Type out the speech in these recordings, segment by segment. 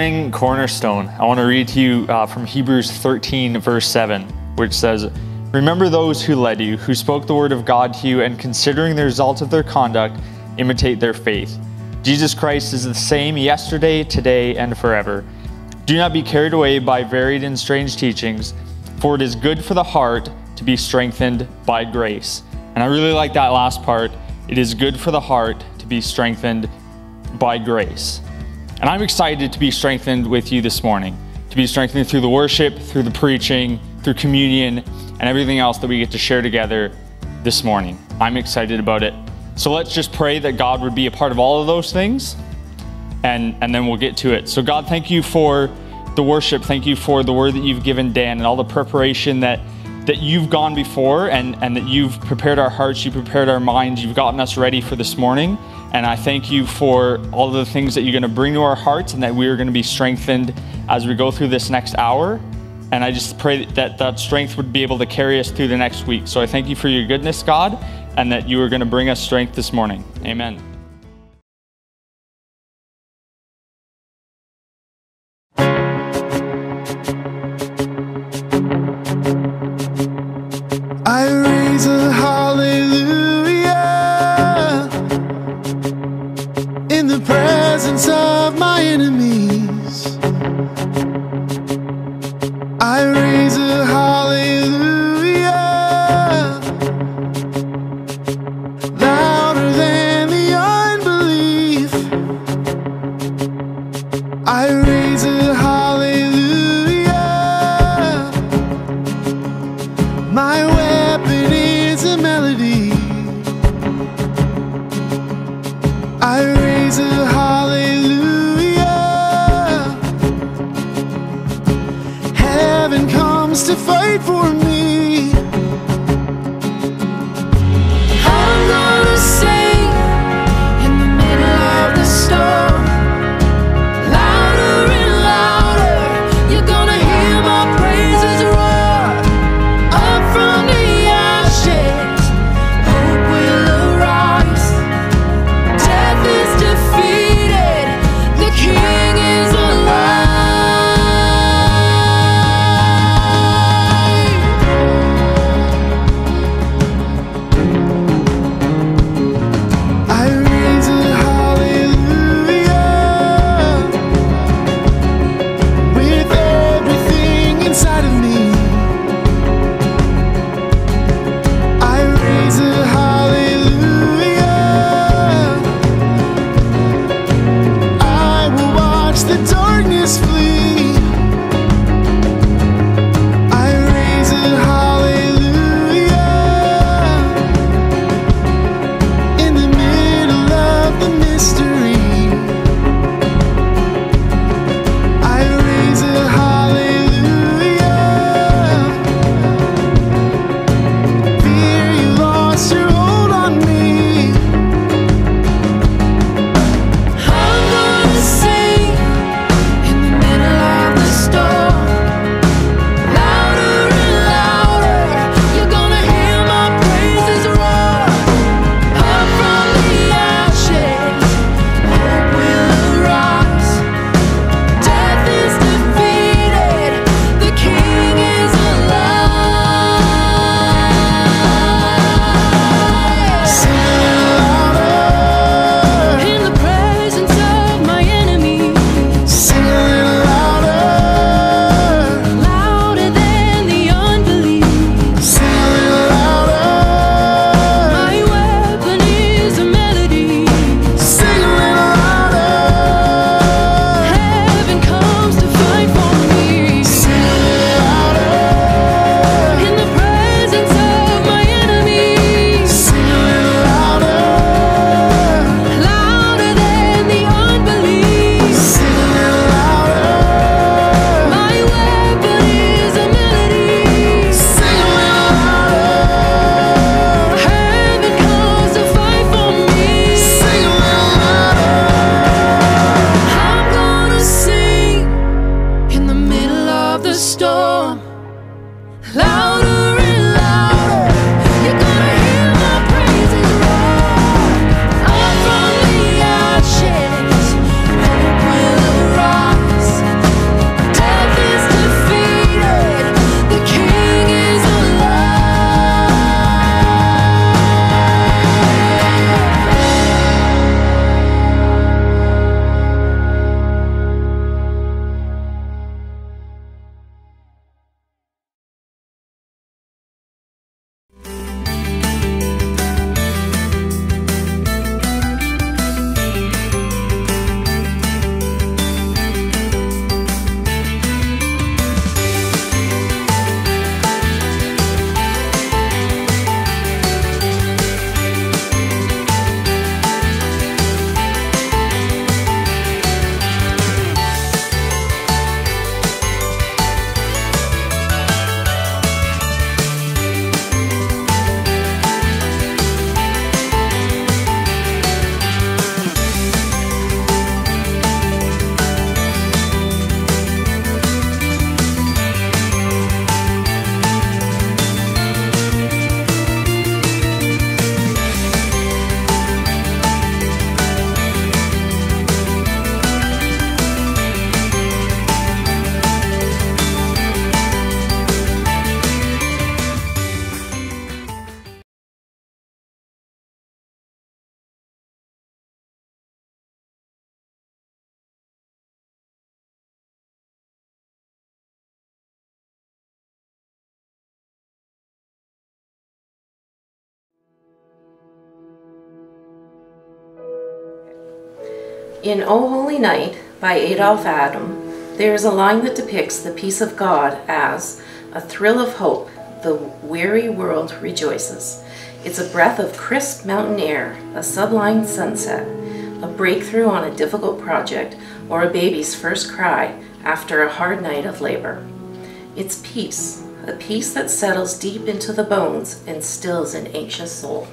morning, Cornerstone. I want to read to you uh, from Hebrews 13, verse 7, which says, Remember those who led you, who spoke the word of God to you, and considering the result of their conduct, imitate their faith. Jesus Christ is the same yesterday, today, and forever. Do not be carried away by varied and strange teachings, for it is good for the heart to be strengthened by grace. And I really like that last part. It is good for the heart to be strengthened by grace. And I'm excited to be strengthened with you this morning, to be strengthened through the worship, through the preaching, through communion, and everything else that we get to share together this morning. I'm excited about it. So let's just pray that God would be a part of all of those things, and, and then we'll get to it. So, God, thank you for the worship. Thank you for the word that you've given Dan and all the preparation that that you've gone before and, and that you've prepared our hearts, you prepared our minds, you've gotten us ready for this morning. And I thank you for all of the things that you're going to bring to our hearts and that we are going to be strengthened as we go through this next hour. And I just pray that that strength would be able to carry us through the next week. So I thank you for your goodness, God, and that you are going to bring us strength this morning. Amen. In O Holy Night by Adolphe Adam, there is a line that depicts the peace of God as a thrill of hope, the weary world rejoices. It's a breath of crisp mountain air, a sublime sunset, a breakthrough on a difficult project, or a baby's first cry after a hard night of labor. It's peace, a peace that settles deep into the bones and stills an anxious soul.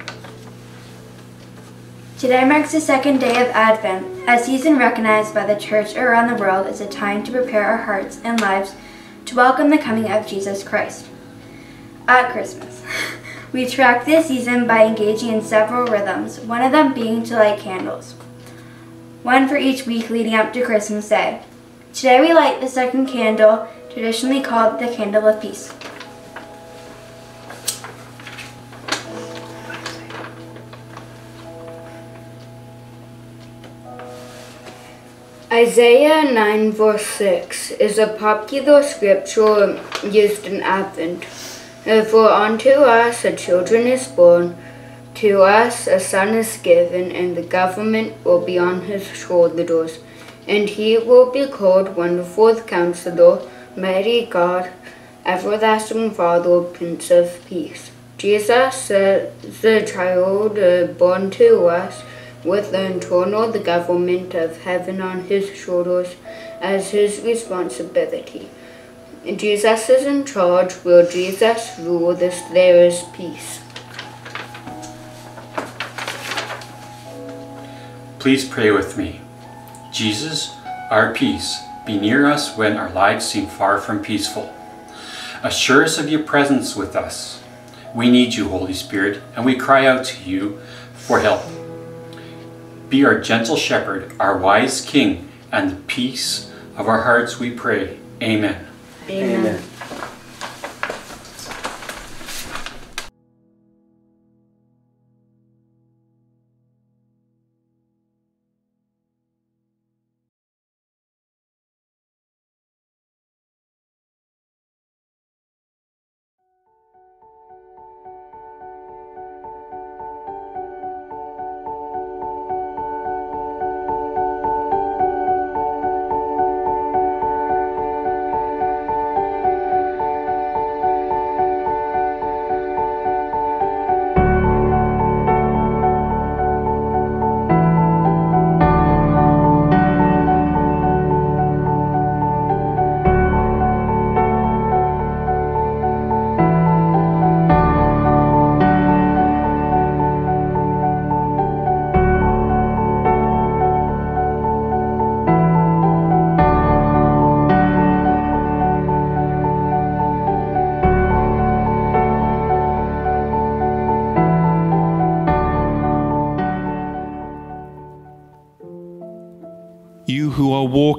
Today marks the second day of Advent, a season recognized by the Church around the world as a time to prepare our hearts and lives to welcome the coming of Jesus Christ. At Christmas, we track this season by engaging in several rhythms, one of them being to light candles. One for each week leading up to Christmas Day. Today we light the second candle, traditionally called the Candle of Peace. Isaiah 9 verse 6 is a popular scripture used in Advent. For unto us a children is born, to us a son is given, and the government will be on his shoulders. And he will be called Wonderful Counselor, Mighty God, Everlasting Father, Prince of Peace. Jesus is the child uh, born to us with the internal the government of heaven on his shoulders as his responsibility. Jesus is in charge. Will Jesus rule this? There is peace. Please pray with me. Jesus, our peace, be near us when our lives seem far from peaceful. Assure us of your presence with us. We need you, Holy Spirit, and we cry out to you for help. Be our gentle shepherd, our wise king, and the peace of our hearts, we pray. Amen. Amen. You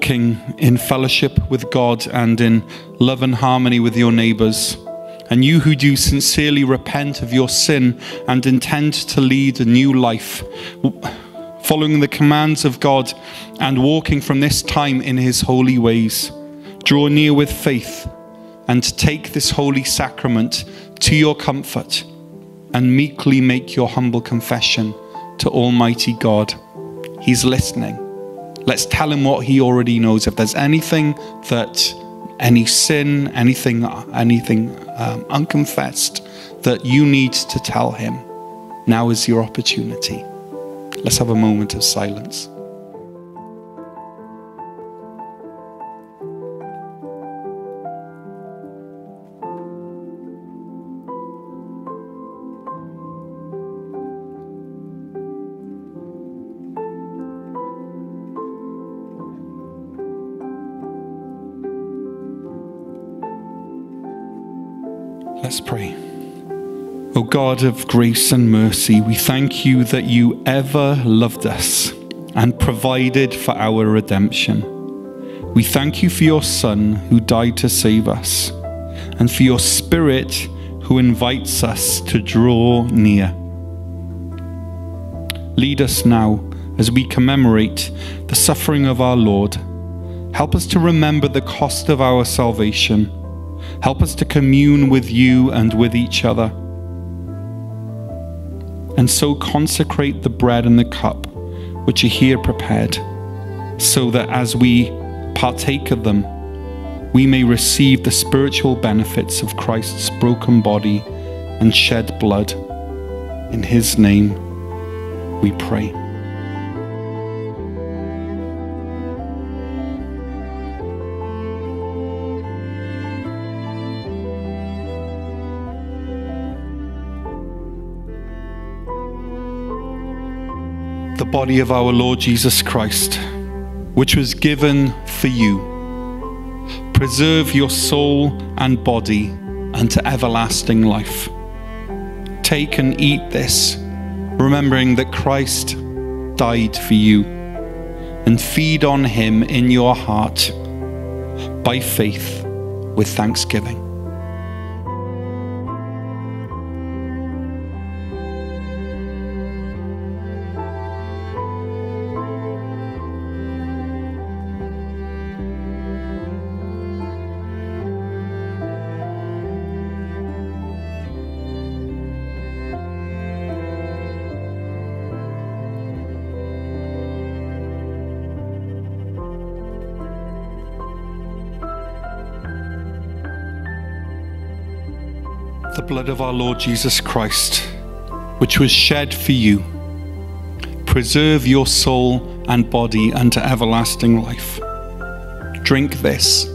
walking in fellowship with God and in love and harmony with your neighbors, and you who do sincerely repent of your sin and intend to lead a new life, following the commands of God and walking from this time in his holy ways, draw near with faith and take this holy sacrament to your comfort and meekly make your humble confession to Almighty God. He's listening. Let's tell him what he already knows. If there's anything that, any sin, anything, anything um, unconfessed that you need to tell him, now is your opportunity. Let's have a moment of silence. Let's pray. O God of grace and mercy, we thank you that you ever loved us and provided for our redemption. We thank you for your Son who died to save us and for your Spirit who invites us to draw near. Lead us now as we commemorate the suffering of our Lord. Help us to remember the cost of our salvation Help us to commune with you and with each other. And so consecrate the bread and the cup which are here prepared. so that as we partake of them, we may receive the spiritual benefits of Christ's broken body and shed blood. In his name we pray. Body of our Lord Jesus Christ, which was given for you. Preserve your soul and body unto everlasting life. Take and eat this, remembering that Christ died for you, and feed on him in your heart by faith with thanksgiving. Blood of our Lord Jesus Christ, which was shed for you, preserve your soul and body unto everlasting life. Drink this,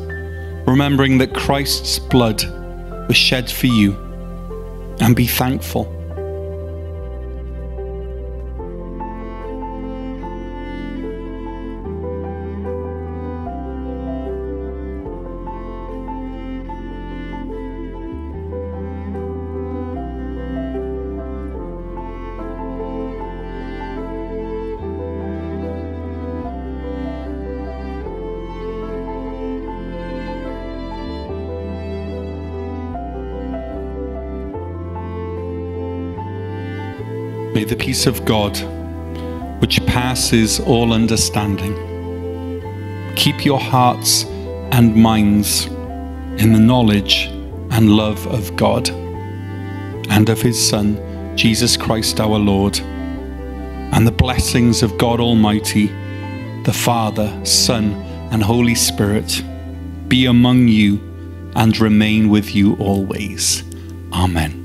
remembering that Christ's blood was shed for you, and be thankful. The peace of God, which passes all understanding, keep your hearts and minds in the knowledge and love of God and of His Son, Jesus Christ our Lord, and the blessings of God Almighty, the Father, Son, and Holy Spirit be among you and remain with you always. Amen.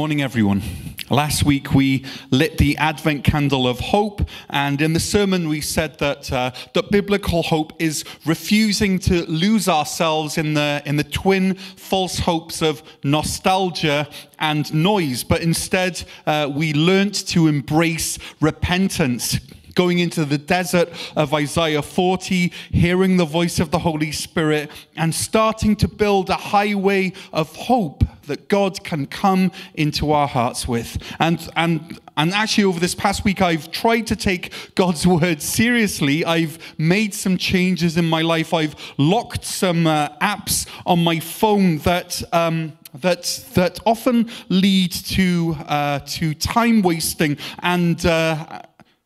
Morning, everyone. Last week we lit the Advent candle of hope, and in the sermon we said that uh, that biblical hope is refusing to lose ourselves in the in the twin false hopes of nostalgia and noise, but instead uh, we learnt to embrace repentance going into the desert of Isaiah 40, hearing the voice of the Holy Spirit, and starting to build a highway of hope that God can come into our hearts with. And, and, and actually, over this past week, I've tried to take God's word seriously. I've made some changes in my life. I've locked some uh, apps on my phone that. Um, that that often lead to uh, to time wasting and uh,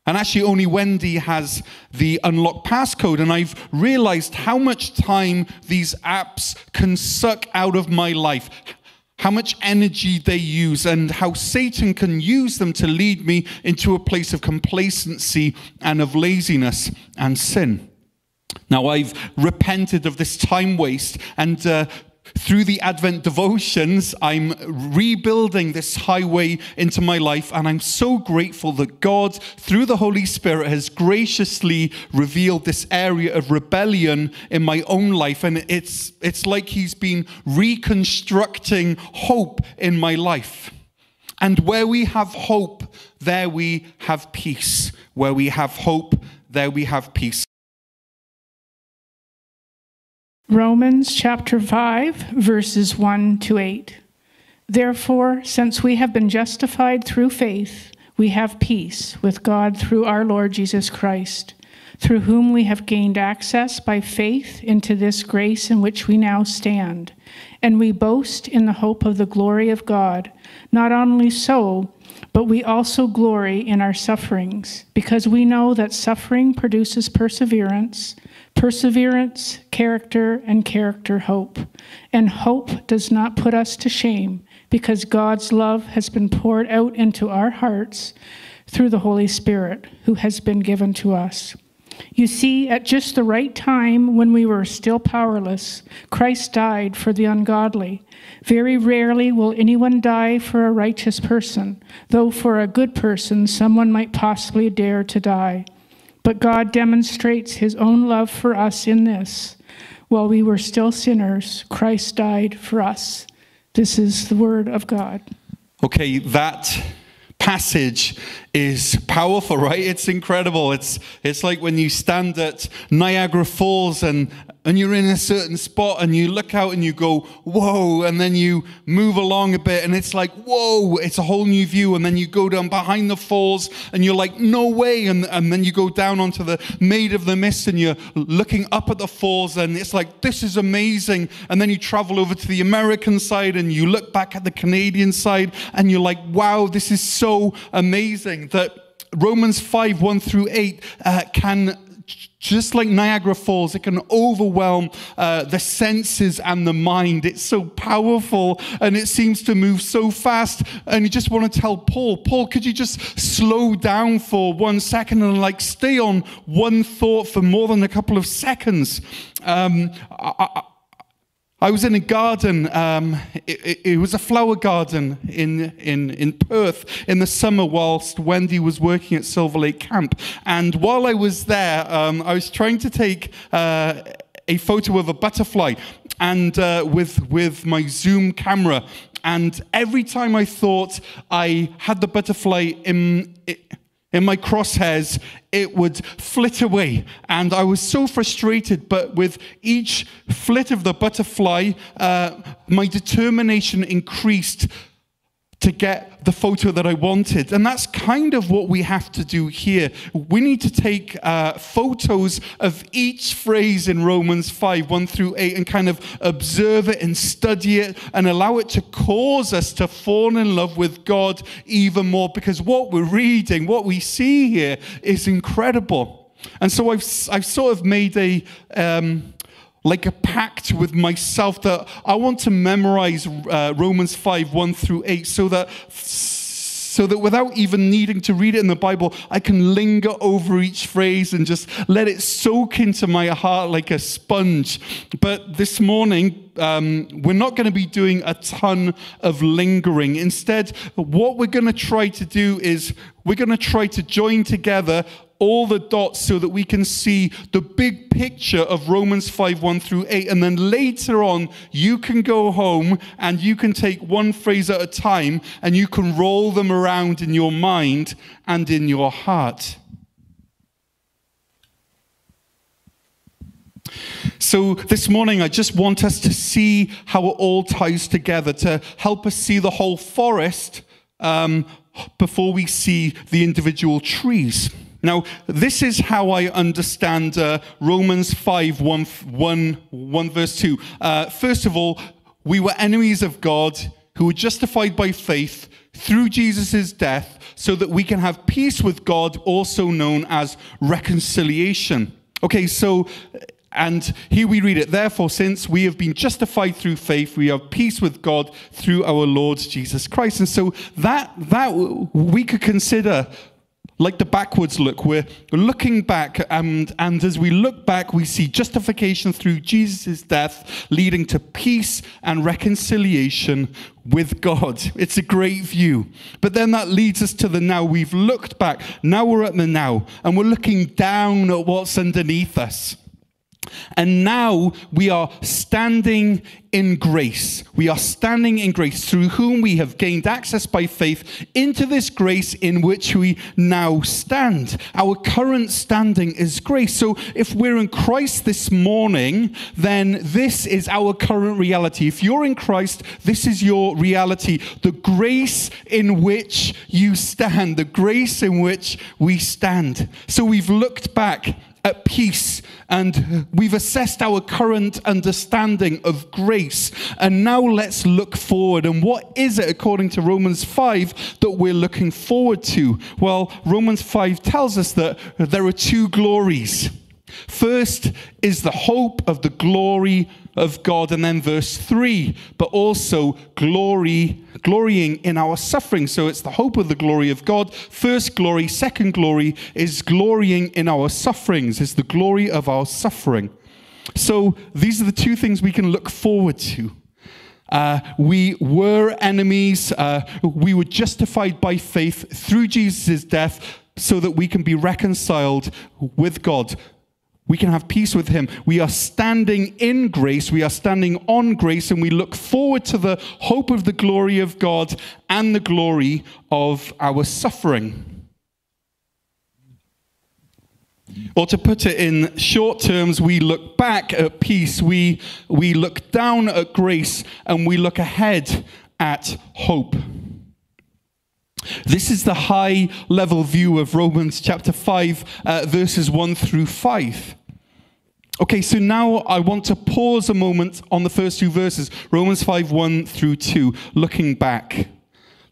and actually, only Wendy has the unlock passcode. And I've realized how much time these apps can suck out of my life, how much energy they use, and how Satan can use them to lead me into a place of complacency and of laziness and sin. Now, I've repented of this time waste and uh, through the Advent devotions, I'm rebuilding this highway into my life, and I'm so grateful that God, through the Holy Spirit, has graciously revealed this area of rebellion in my own life. And it's, it's like He's been reconstructing hope in my life. And where we have hope, there we have peace. Where we have hope, there we have peace. Romans chapter 5, verses 1 to 8. Therefore, since we have been justified through faith, we have peace with God through our Lord Jesus Christ, through whom we have gained access by faith into this grace in which we now stand. And we boast in the hope of the glory of God. Not only so, but we also glory in our sufferings, because we know that suffering produces perseverance perseverance, character, and character hope. And hope does not put us to shame because God's love has been poured out into our hearts through the Holy Spirit who has been given to us. You see, at just the right time when we were still powerless, Christ died for the ungodly. Very rarely will anyone die for a righteous person, though for a good person someone might possibly dare to die. But God demonstrates his own love for us in this. While we were still sinners, Christ died for us. This is the word of God. Okay, that passage is powerful, right? It's incredible. It's it's like when you stand at Niagara Falls and and you're in a certain spot and you look out and you go, whoa, and then you move along a bit and it's like, whoa, it's a whole new view. And then you go down behind the falls and you're like, no way. And, and then you go down onto the Maid of the Mist and you're looking up at the falls and it's like, this is amazing. And then you travel over to the American side and you look back at the Canadian side and you're like, wow, this is so amazing that Romans 5 1 through 8 uh, can just like Niagara Falls, it can overwhelm uh, the senses and the mind. It's so powerful and it seems to move so fast. And you just want to tell Paul, Paul, could you just slow down for one second and like stay on one thought for more than a couple of seconds? Um, I, I, I was in a garden. Um, it, it, was a flower garden in, in, in Perth in the summer whilst Wendy was working at Silver Lake Camp. And while I was there, um, I was trying to take uh, a photo of a butterfly and uh, with, with my zoom camera. And every time I thought I had the butterfly in, in my crosshairs, it would flit away. And I was so frustrated, but with each flit of the butterfly, uh, my determination increased to get the photo that I wanted. And that's kind of what we have to do here. We need to take uh, photos of each phrase in Romans 5 1 through 8 and kind of observe it and study it and allow it to cause us to fall in love with God even more because what we're reading, what we see here is incredible. And so I've, I've sort of made a. Um, like a pact with myself that I want to memorize uh, Romans 5 1 through 8 so that so that without even needing to read it in the Bible, I can linger over each phrase and just let it soak into my heart like a sponge. But this morning, um, we're not going to be doing a ton of lingering. Instead, what we're going to try to do is we're going to try to join together all the dots so that we can see the big picture of Romans 5 1 through 8. And then later on, you can go home and you can take one phrase at a time and you can roll them around in your mind and in your heart. So, this morning, I just want us to see how it all ties together to help us see the whole forest um, before we see the individual trees. Now, this is how I understand uh, Romans 5 1, 1, 1 verse 2. Uh, first of all, we were enemies of God who were justified by faith through Jesus' death so that we can have peace with God, also known as reconciliation. Okay, so and here we read it. Therefore, since we have been justified through faith, we have peace with God through our Lord Jesus Christ. And so that that we could consider like the backwards look. We're looking back, and, and as we look back, we see justification through Jesus' death leading to peace and reconciliation with God. It's a great view. But then that leads us to the now. We've looked back, now we're at the now, and we're looking down at what's underneath us. And now we are standing in grace. We are standing in grace through whom we have gained access by faith into this grace in which we now stand. Our current standing is grace. So if we're in Christ this morning, then this is our current reality. If you're in Christ, this is your reality. The grace in which you stand, the grace in which we stand. So we've looked back at peace and we've assessed our current understanding of grace. And now let's look forward. And what is it, according to Romans 5, that we're looking forward to? Well, Romans 5 tells us that there are two glories. First is the hope of the glory of God. And then verse 3, but also glory, glorying in our suffering. So it's the hope of the glory of God. First glory, second glory is glorying in our sufferings, is the glory of our suffering. So these are the two things we can look forward to. Uh, we were enemies. Uh, we were justified by faith through Jesus' death so that we can be reconciled with God we can have peace with him. We are standing in grace. We are standing on grace, and we look forward to the hope of the glory of God and the glory of our suffering. Or to put it in short terms, we look back at peace, we, we look down at grace, and we look ahead at hope. This is the high level view of Romans chapter 5, uh, verses 1 through 5. Okay, so now I want to pause a moment on the first two verses Romans 5 1 through 2, looking back.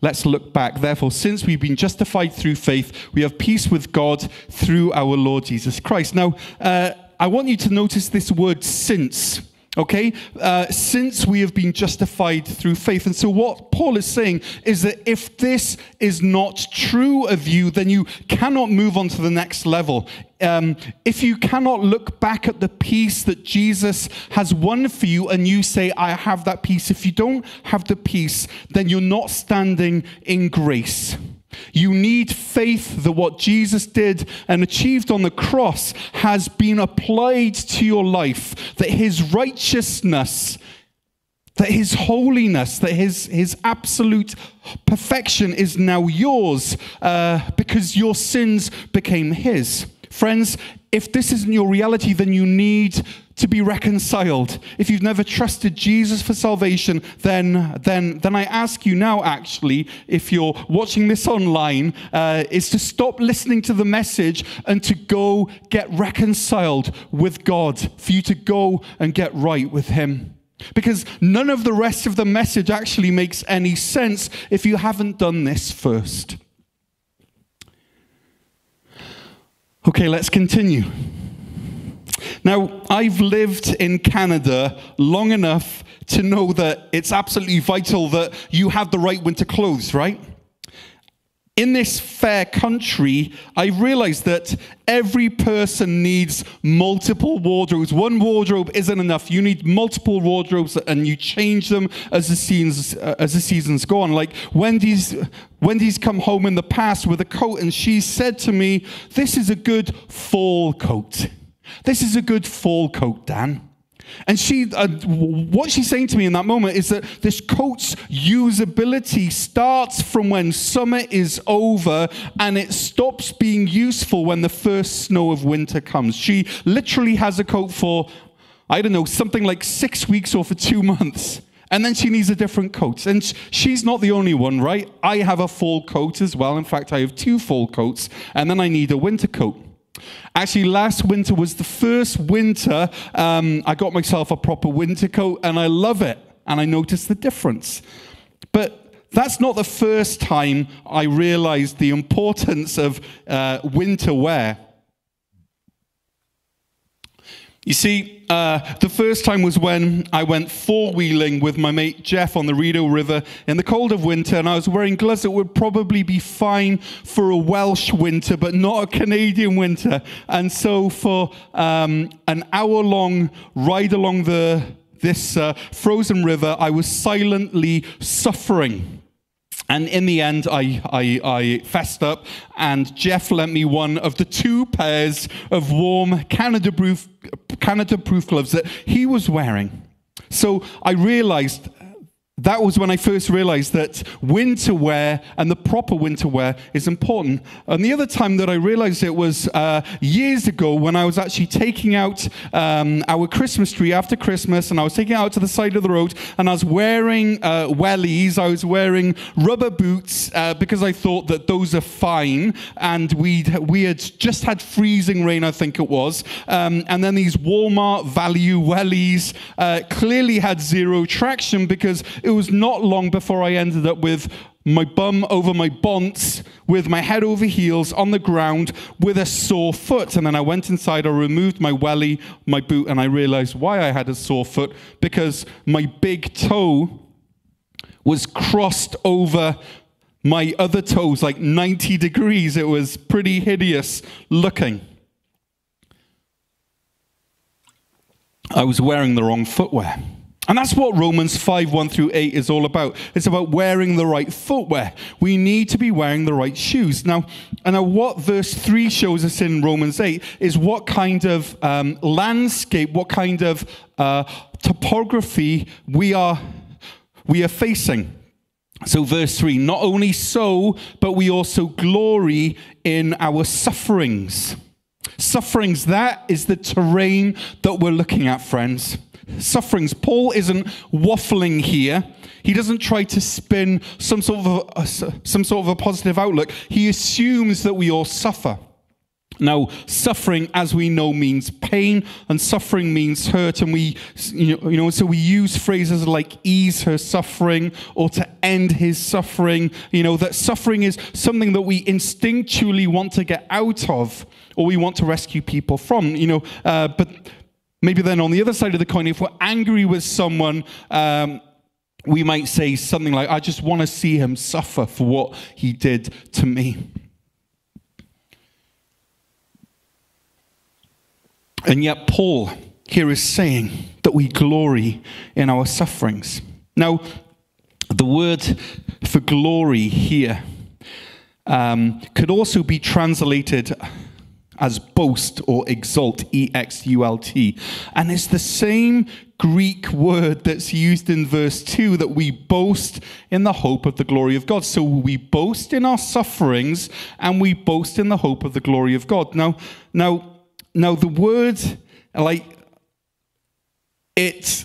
Let's look back. Therefore, since we've been justified through faith, we have peace with God through our Lord Jesus Christ. Now, uh, I want you to notice this word since. Okay, uh, since we have been justified through faith. And so, what Paul is saying is that if this is not true of you, then you cannot move on to the next level. Um, if you cannot look back at the peace that Jesus has won for you and you say, I have that peace, if you don't have the peace, then you're not standing in grace. You need faith that what Jesus did and achieved on the cross has been applied to your life, that his righteousness, that his holiness, that his, his absolute perfection is now yours uh, because your sins became his. Friends, if this isn't your reality, then you need to be reconciled. If you've never trusted Jesus for salvation, then, then, then I ask you now, actually, if you're watching this online, uh, is to stop listening to the message and to go get reconciled with God, for you to go and get right with Him. Because none of the rest of the message actually makes any sense if you haven't done this first. Okay, let's continue. Now, I've lived in Canada long enough to know that it's absolutely vital that you have the right winter clothes, right? in this fair country, I realized that every person needs multiple wardrobes. One wardrobe isn't enough. You need multiple wardrobes, and you change them as the seasons uh, as the seasons go on. Like Wendy's, Wendy's come home in the past with a coat, and she said to me, "This is a good fall coat. This is a good fall coat, Dan." And she, uh, what she's saying to me in that moment is that this coat's usability starts from when summer is over and it stops being useful when the first snow of winter comes. She literally has a coat for, I don't know, something like six weeks or for two months. And then she needs a different coat. And she's not the only one, right? I have a fall coat as well. In fact, I have two fall coats. And then I need a winter coat. Actually, last winter was the first winter um, I got myself a proper winter coat, and I love it. And I noticed the difference. But that's not the first time I realized the importance of uh, winter wear. You see, uh, the first time was when I went four wheeling with my mate Jeff on the Rideau River in the cold of winter, and I was wearing gloves that would probably be fine for a Welsh winter, but not a Canadian winter. And so, for um, an hour long ride along the this uh, frozen river, I was silently suffering. And in the end, I, I, I fessed up, and Jeff lent me one of the two pairs of warm Canada proof, Canada proof gloves that he was wearing. So I realized that was when I first realized that winter wear and the proper winter wear is important. And the other time that I realized it was uh, years ago when I was actually taking out um, our Christmas tree after Christmas and I was taking it out to the side of the road and I was wearing uh, wellies, I was wearing rubber boots uh, because I thought that those are fine. And we we had just had freezing rain, I think it was. Um, and then these Walmart value wellies uh, clearly had zero traction because it was not long before I ended up with my bum over my bonds, with my head over heels on the ground with a sore foot. And then I went inside, I removed my welly, my boot, and I realized why I had a sore foot because my big toe was crossed over my other toes like 90 degrees. It was pretty hideous looking. I was wearing the wrong footwear. And that's what Romans 5 1 through 8 is all about. It's about wearing the right footwear. We need to be wearing the right shoes. Now, and now what verse 3 shows us in Romans 8 is what kind of um, landscape, what kind of uh, topography we are, we are facing. So, verse 3 not only so, but we also glory in our sufferings. Sufferings, that is the terrain that we're looking at, friends sufferings. Paul isn't waffling here. He doesn't try to spin some sort of a, some sort of a positive outlook. He assumes that we all suffer. Now, suffering, as we know, means pain, and suffering means hurt. And we, you know, so we use phrases like ease her suffering or to end his suffering. You know, that suffering is something that we instinctually want to get out of or we want to rescue people from. You know, uh, but Maybe then on the other side of the coin, if we're angry with someone, um, we might say something like, I just want to see him suffer for what he did to me. And yet, Paul here is saying that we glory in our sufferings. Now, the word for glory here um, could also be translated as boast or exult, E X U L T. And it's the same Greek word that's used in verse 2 that we boast in the hope of the glory of God. So we boast in our sufferings and we boast in the hope of the glory of God. Now, now, now the word, like, it's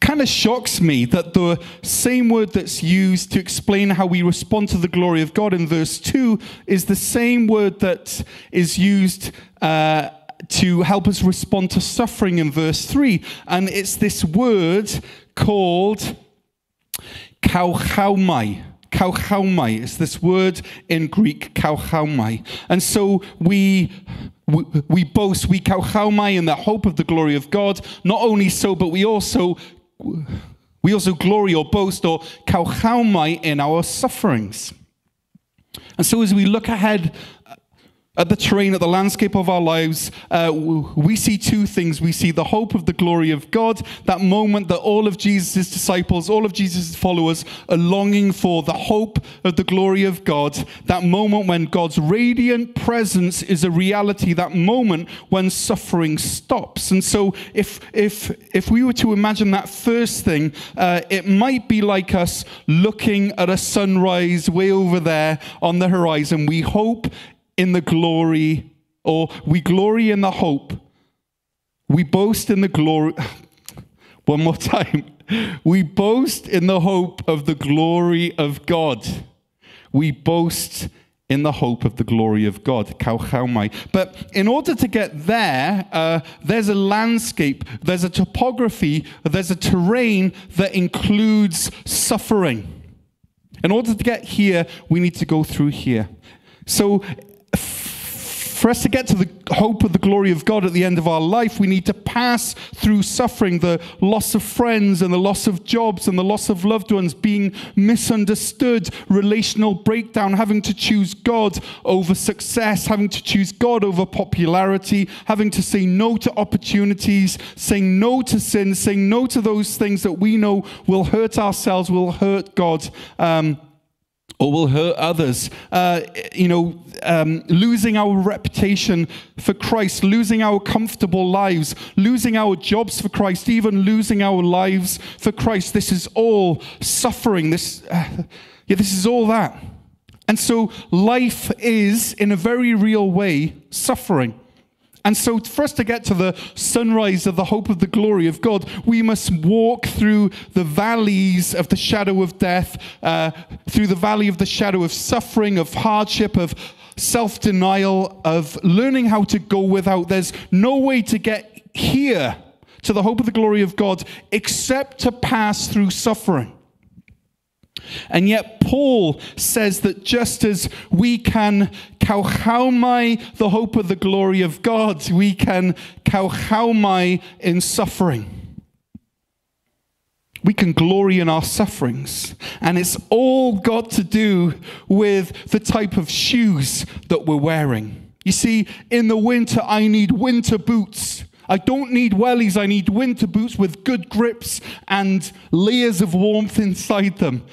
kind of shocks me that the same word that's used to explain how we respond to the glory of God in verse 2 is the same word that is used uh, to help us respond to suffering in verse 3. And it's this word called kauchaomai. Kauchaomai. It's this word in Greek, kauchaomai. And so we we, we boast, we kauchaomai in the hope of the glory of God. Not only so, but we also we also glory or boast or kauchaomai in our sufferings. And so, as we look ahead at the terrain, at the landscape of our lives, uh, we see two things. We see the hope of the glory of God, that moment that all of Jesus' disciples, all of Jesus' followers are longing for, the hope of the glory of God, that moment when God's radiant presence is a reality, that moment when suffering stops. And so, if, if, if we were to imagine that first thing, uh, it might be like us looking at a sunrise way over there on the horizon. We hope in the glory, or we glory in the hope. We boast in the glory. One more time. We boast in the hope of the glory of God. We boast in the hope of the glory of God. But in order to get there, uh, there's a landscape, there's a topography, there's a terrain that includes suffering. In order to get here, we need to go through here. So, for us to get to the hope of the glory of God at the end of our life, we need to pass through suffering, the loss of friends and the loss of jobs and the loss of loved ones, being misunderstood, relational breakdown, having to choose God over success, having to choose God over popularity, having to say no to opportunities, saying no to sin, saying no to those things that we know will hurt ourselves, will hurt God. Um, or will hurt others. Uh, you know, um, losing our reputation for Christ, losing our comfortable lives, losing our jobs for Christ, even losing our lives for Christ. This is all suffering. This, uh, yeah, this is all that. And so life is, in a very real way, suffering. And so, for us to get to the sunrise of the hope of the glory of God, we must walk through the valleys of the shadow of death, uh, through the valley of the shadow of suffering, of hardship, of self denial, of learning how to go without. There's no way to get here to the hope of the glory of God except to pass through suffering. And yet, Paul says that just as we can kauchaomai the hope of the glory of God, we can kauchaomai in suffering. We can glory in our sufferings. And it's all got to do with the type of shoes that we're wearing. You see, in the winter, I need winter boots. I don't need wellies, I need winter boots with good grips and layers of warmth inside them.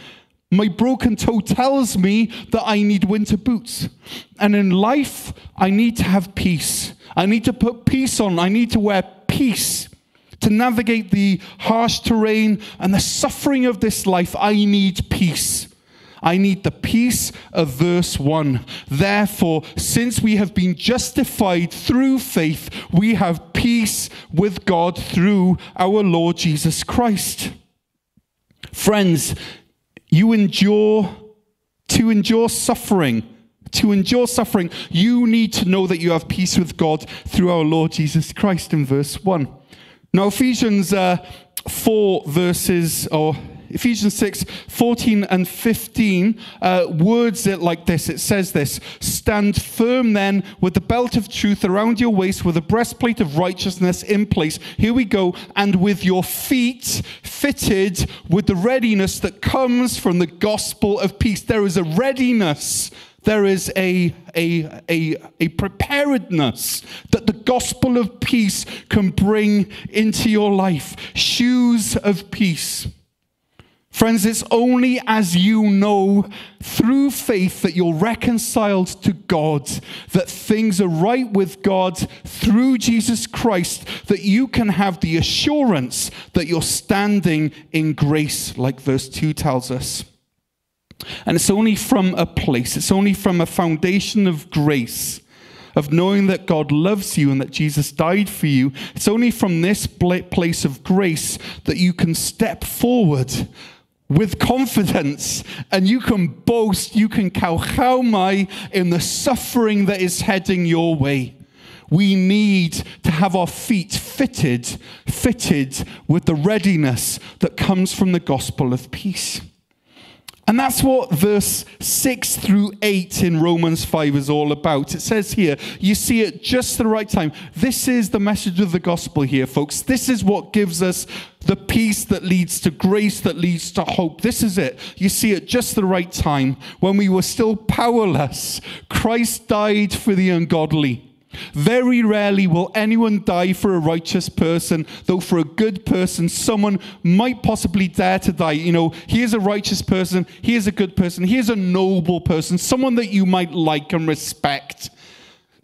My broken toe tells me that I need winter boots. And in life, I need to have peace. I need to put peace on. I need to wear peace to navigate the harsh terrain and the suffering of this life. I need peace. I need the peace of verse 1. Therefore, since we have been justified through faith, we have peace with God through our Lord Jesus Christ. Friends, you endure, to endure suffering, to endure suffering, you need to know that you have peace with God through our Lord Jesus Christ in verse 1. Now, Ephesians uh, 4 verses, or Ephesians 6, 14 and 15 uh, words it like this. It says this Stand firm then with the belt of truth around your waist, with a breastplate of righteousness in place. Here we go. And with your feet fitted with the readiness that comes from the gospel of peace. There is a readiness there is a, a, a, a, preparedness that the gospel of peace can bring into your life. Shoes of peace. Friends, it's only as you know through faith that you're reconciled to God, that things are right with God through Jesus Christ, that you can have the assurance that you're standing in grace, like verse 2 tells us. And it's only from a place, it's only from a foundation of grace, of knowing that God loves you and that Jesus died for you. It's only from this place of grace that you can step forward with confidence and you can boast, you can kauchaomai in the suffering that is heading your way. We need to have our feet fitted, fitted with the readiness that comes from the gospel of peace. And that's what verse 6 through 8 in Romans 5 is all about. It says here, you see at just the right time. This is the message of the gospel here, folks. This is what gives us the peace that leads to grace, that leads to hope. This is it. You see at just the right time. When we were still powerless, Christ died for the ungodly. Very rarely will anyone die for a righteous person, though for a good person, someone might possibly dare to die. You know, he is a righteous person, he is a good person, he is a noble person, someone that you might like and respect.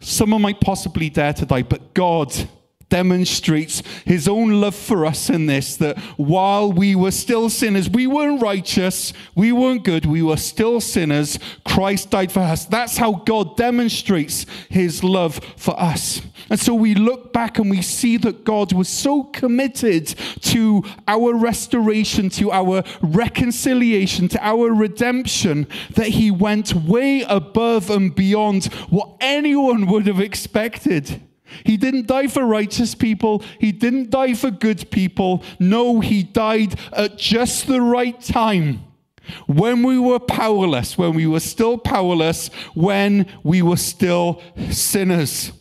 Someone might possibly dare to die, but God demonstrates his own love for us in this that while we were still sinners, we weren't righteous, we weren't good, we were still sinners, Christ died for us. That's how God demonstrates his love for us. And so we look back and we see that God was so committed to our restoration, to our reconciliation, to our redemption, that he went way above and beyond what anyone would have expected. He didn't die for righteous people. He didn't die for good people. No, he died at just the right time. When we were powerless, when we were still powerless, when we were still sinners.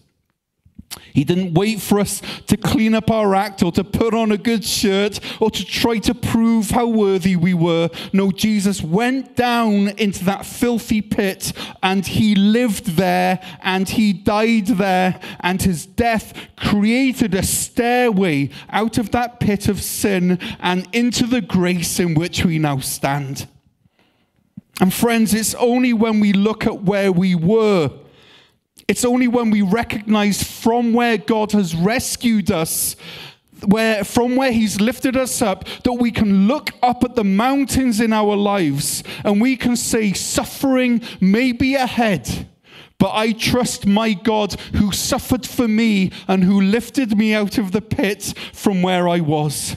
He didn't wait for us to clean up our act or to put on a good shirt or to try to prove how worthy we were. No, Jesus went down into that filthy pit and he lived there and he died there. And his death created a stairway out of that pit of sin and into the grace in which we now stand. And friends, it's only when we look at where we were it's only when we recognize from where God has rescued us, where from where he's lifted us up, that we can look up at the mountains in our lives and we can say suffering may be ahead. But I trust my God who suffered for me and who lifted me out of the pit from where I was.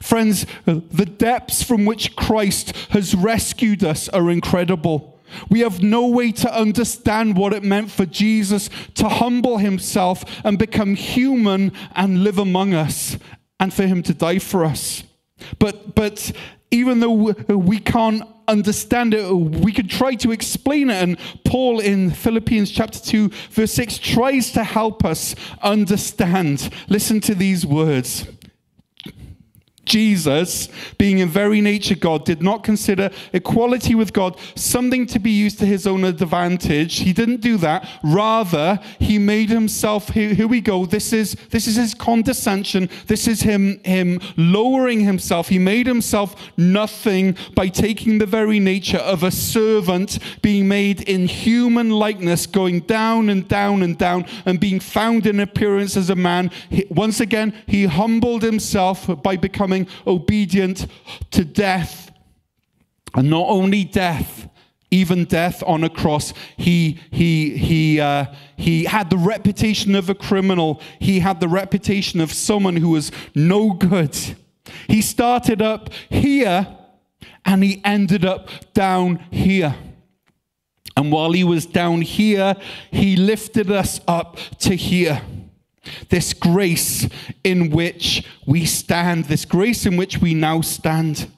Friends, the depths from which Christ has rescued us are incredible. We have no way to understand what it meant for Jesus to humble himself and become human and live among us and for him to die for us. But, but even though we can't understand it, we can try to explain it. And Paul in Philippians chapter 2, verse 6 tries to help us understand. Listen to these words. Jesus, being in very nature God, did not consider equality with God something to be used to his own advantage. He didn't do that. Rather, he made himself, here, here, we go, this is, this is his condescension. This is him, him lowering himself. He made himself nothing by taking the very nature of a servant, being made in human likeness, going down and down and down, and being found in appearance as a man. He, once again, he humbled himself by becoming becoming obedient to death. And not only death, even death on a cross. He, he, he, uh, he had the reputation of a criminal. He had the reputation of someone who was no good. He started up here and he ended up down here. And while he was down here, he lifted us up to here. This grace in which we stand, this grace in which we now stand.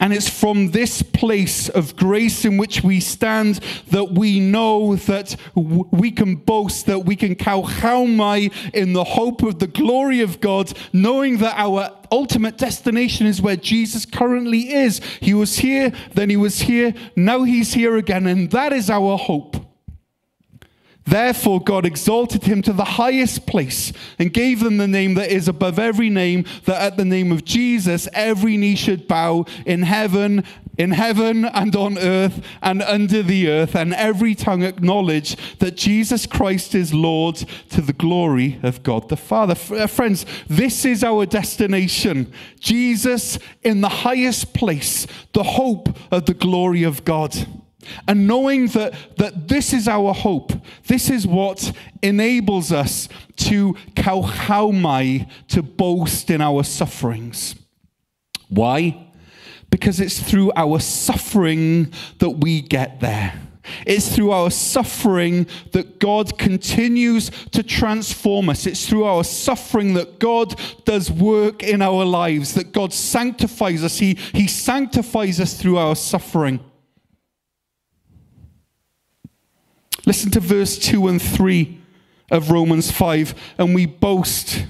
And it's from this place of grace in which we stand that we know that we can boast, that we can kauchaomai in the hope of the glory of God, knowing that our ultimate destination is where Jesus currently is. He was here, then he was here, now he's here again, and that is our hope. Therefore, God exalted him to the highest place and gave them the name that is above every name, that at the name of Jesus every knee should bow in heaven, in heaven and on earth and under the earth, and every tongue acknowledge that Jesus Christ is Lord to the glory of God the Father. Uh, friends, this is our destination. Jesus in the highest place, the hope of the glory of God. And knowing that, that this is our hope, this is what enables us to kauchaomai, to boast in our sufferings. Why? Because it's through our suffering that we get there. It's through our suffering that God continues to transform us. It's through our suffering that God does work in our lives, that God sanctifies us. He, he sanctifies us through our suffering. Listen to verse 2 and 3 of Romans 5, and we boast.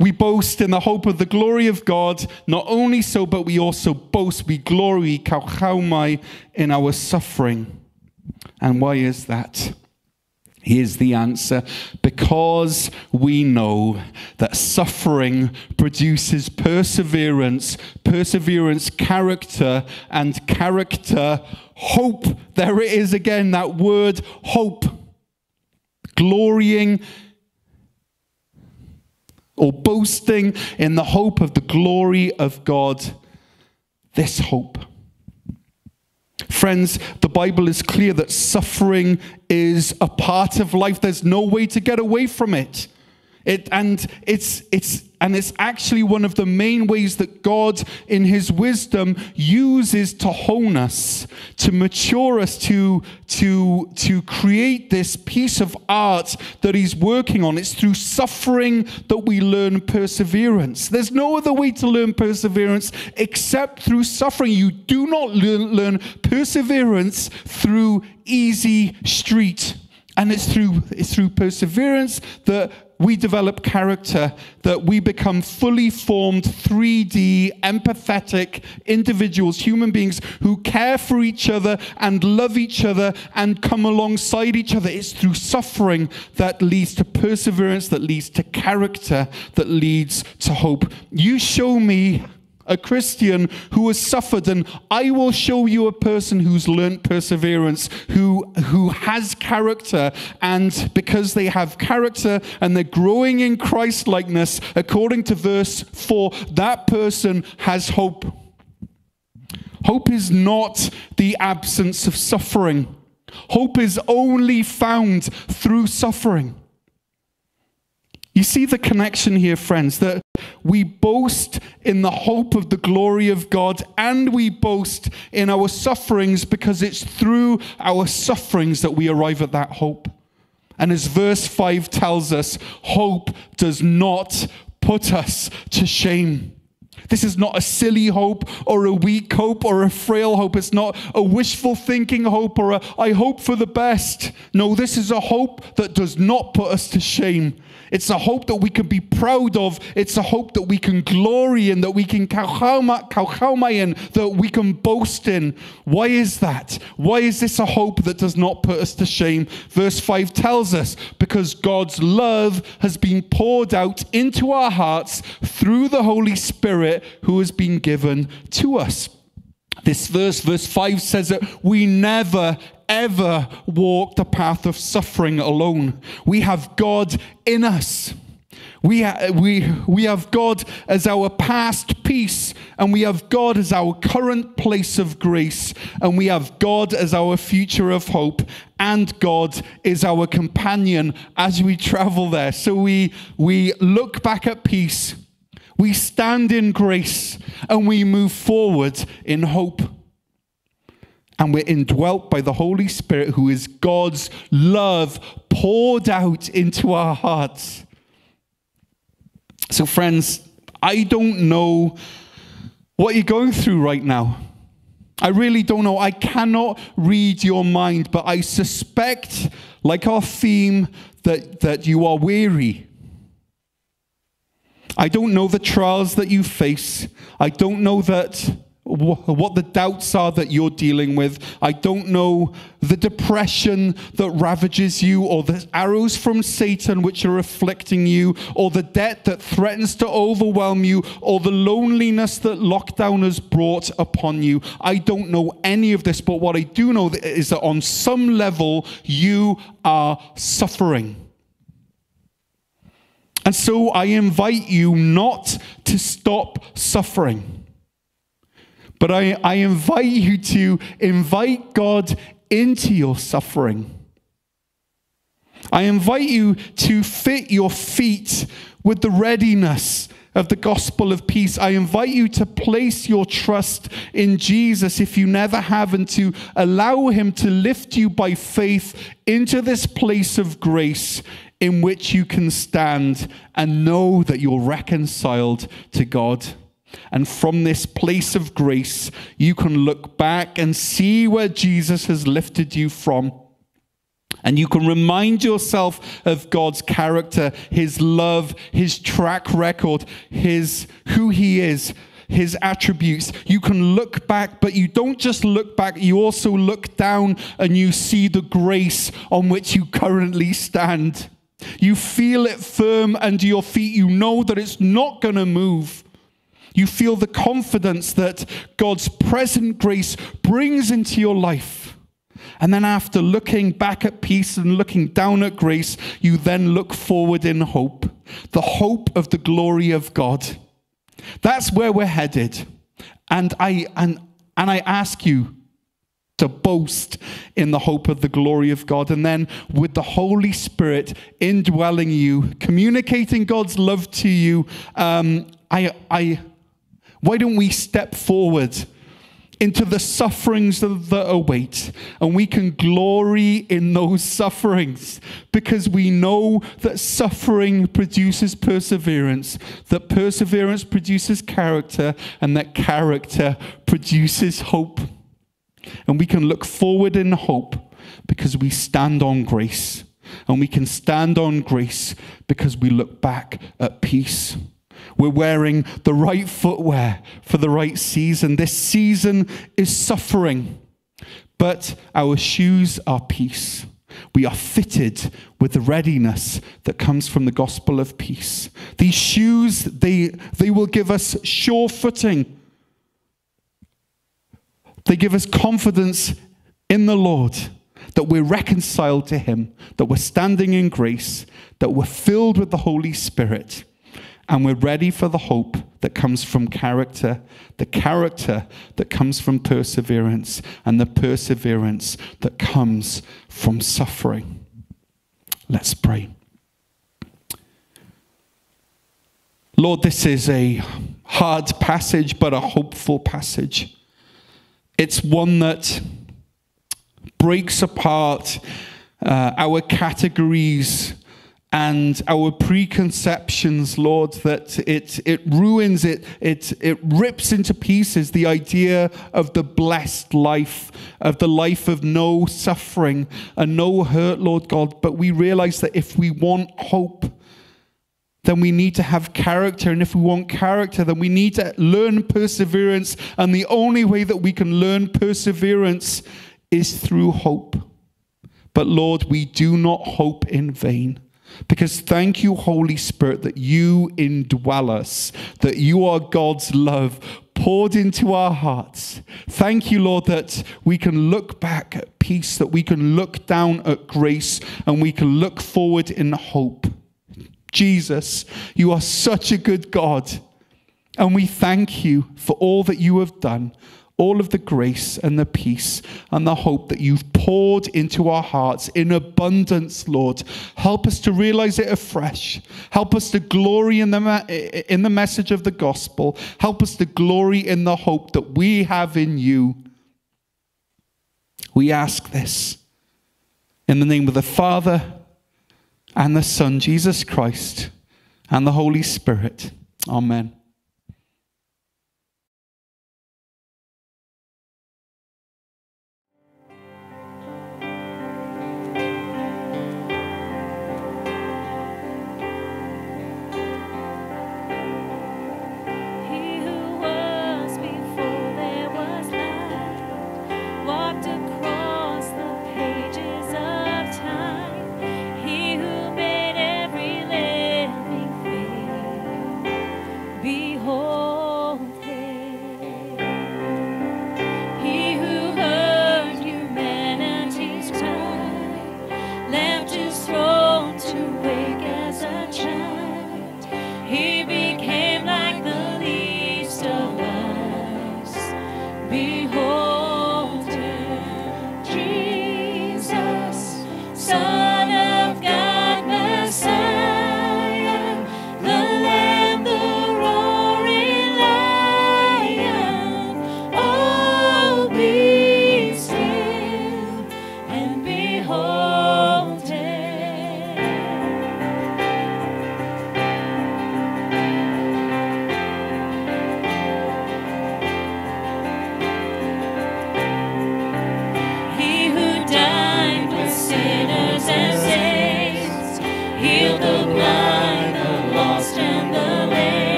We boast in the hope of the glory of God. Not only so, but we also boast, we glory, in our suffering. And why is that? Here's the answer because we know that suffering produces perseverance, perseverance, character, and character, hope. There it is again, that word hope. Glorying or boasting in the hope of the glory of God. This hope. Friends, the Bible is clear that suffering is a part of life. There's no way to get away from it. It, and it's, it's, and it's actually one of the main ways that God, in His wisdom, uses to hone us, to mature us, to, to, to create this piece of art that He's working on. It's through suffering that we learn perseverance. There's no other way to learn perseverance except through suffering. You do not learn, learn perseverance through easy street. And it's through, it's through perseverance that we develop character, that we become fully formed, 3D, empathetic individuals, human beings who care for each other and love each other and come alongside each other. It's through suffering that leads to perseverance, that leads to character, that leads to hope. You show me a Christian who has suffered, and I will show you a person who's learnt perseverance, who, who has character, and because they have character and they're growing in Christ likeness, according to verse 4, that person has hope. Hope is not the absence of suffering. Hope is only found through suffering. You see the connection here, friends, that we boast in the hope of the glory of God and we boast in our sufferings because it's through our sufferings that we arrive at that hope. And as verse 5 tells us, hope does not put us to shame. This is not a silly hope or a weak hope or a frail hope. It's not a wishful thinking hope or a I hope for the best. No, this is a hope that does not put us to shame. It's a hope that we can be proud of. It's a hope that we can glory in, that we can in, that we can boast in. Why is that? Why is this a hope that does not put us to shame? Verse 5 tells us because God's love has been poured out into our hearts through the Holy Spirit who has been given to us. This verse, verse 5 says that we never, ever walk the path of suffering alone. We have God in us. We, ha- we, we have God as our past peace, and we have God as our current place of grace, and we have God as our future of hope, and God is our companion as we travel there. So we, we look back at peace, we stand in grace, and we move forward in hope and we're indwelt by the Holy Spirit, who is God's love poured out into our hearts. So, friends, I don't know what you're going through right now. I really don't know. I cannot read your mind, but I suspect, like our theme, that, that you are weary. I don't know the trials that you face. I don't know that what the doubts are that you're dealing with. I don't know the depression that ravages you, or the arrows from Satan which are afflicting you, or the debt that threatens to overwhelm you, or the loneliness that lockdown has brought upon you. I don't know any of this, but what I do know is that on some level, you are suffering. And so I invite you not to stop suffering. But I, I invite you to invite God into your suffering. I invite you to fit your feet with the readiness of the gospel of peace. I invite you to place your trust in Jesus if you never have, and to allow Him to lift you by faith into this place of grace in which you can stand and know that you're reconciled to God. And from this place of grace, you can look back and see where Jesus has lifted you from. And you can remind yourself of God's character, his love, his track record, his who he is, his attributes. You can look back, but you don't just look back, you also look down and you see the grace on which you currently stand. You feel it firm under your feet. You know that it's not going to move. You feel the confidence that God's present grace brings into your life. And then, after looking back at peace and looking down at grace, you then look forward in hope the hope of the glory of God. That's where we're headed. And I, and, and I ask you to boast in the hope of the glory of God. And then, with the Holy Spirit indwelling you, communicating God's love to you, um, I, I, why don't we step forward? into the sufferings that await, and we can glory in those sufferings because we know that suffering produces perseverance, that perseverance produces character, and that character produces hope. And we can look forward in hope because we stand on grace. And we can stand on grace because we look back at peace. We're wearing the right footwear for the right season. This season is suffering, but our shoes are peace. We are fitted with the readiness that comes from the gospel of peace. These shoes, they, they will give us sure footing. They give us confidence in the Lord that we're reconciled to Him, that we're standing in grace, that we're filled with the Holy Spirit and we're ready for the hope that comes from character, the character that comes from perseverance, and the perseverance that comes from suffering. Let's pray. Lord, this is a hard passage, but a hopeful passage. It's one that breaks apart uh, our categories and our preconceptions, Lord, that it, it ruins it, it, it rips into pieces the idea of the blessed life, of the life of no suffering and no hurt, Lord God. But we realize that if we want hope, then we need to have character. And if we want character, then we need to learn perseverance. And the only way that we can learn perseverance is through hope. But Lord, we do not hope in vain. Because thank you, Holy Spirit, that you indwell us, that you are God's love poured into our hearts. Thank you, Lord, that we can look back at peace, that we can look down at grace, and we can look forward in hope. Jesus, you are such a good God. And we thank you for all that you have done all of the grace and the peace and the hope that you've poured into our hearts in abundance, Lord. Help us to realize it afresh. Help us to glory in the, in the message of the gospel. Help us to glory in the hope that we have in you. We ask this in the name of the Father and the Son, Jesus Christ, and the Holy Spirit. Amen.